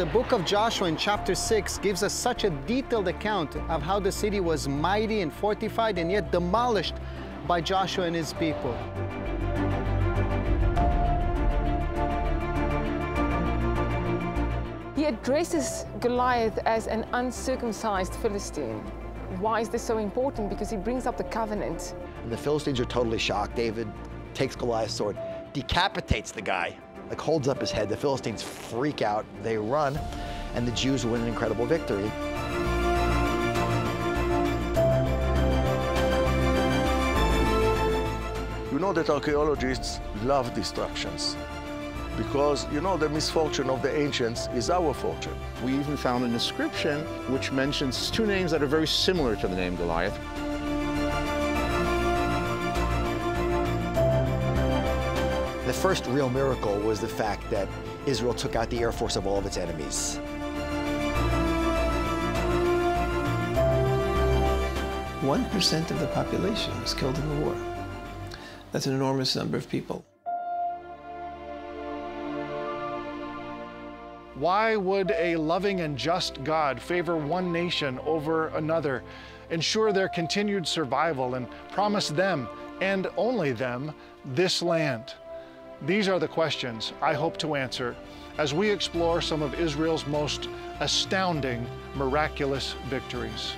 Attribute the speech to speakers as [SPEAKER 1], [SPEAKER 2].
[SPEAKER 1] the book of Joshua in chapter 6 gives us such a detailed account of how the city was mighty and fortified and yet demolished by Joshua and his people.
[SPEAKER 2] He addresses Goliath as an uncircumcised Philistine. Why is this so important? Because he brings up the covenant.
[SPEAKER 3] And the Philistines are totally shocked. David takes Goliath's sword, decapitates the guy, like holds up his head. The Philistines freak out, they run, and the Jews win an incredible victory.
[SPEAKER 4] You know that archaeologists love destructions because, you know, the misfortune of the ancients is our fortune.
[SPEAKER 5] We even found an inscription which mentions two names that are very similar to the name Goliath.
[SPEAKER 3] The first real miracle was the fact that Israel took out the air force of all of its enemies.
[SPEAKER 6] One percent of the population was killed in the war. That's an enormous number of people.
[SPEAKER 7] Why would a loving and just God favor one nation over another, ensure their continued survival, and promise them, and only them, this land? These are the questions I hope to answer as we explore some of Israel's most astounding, miraculous victories.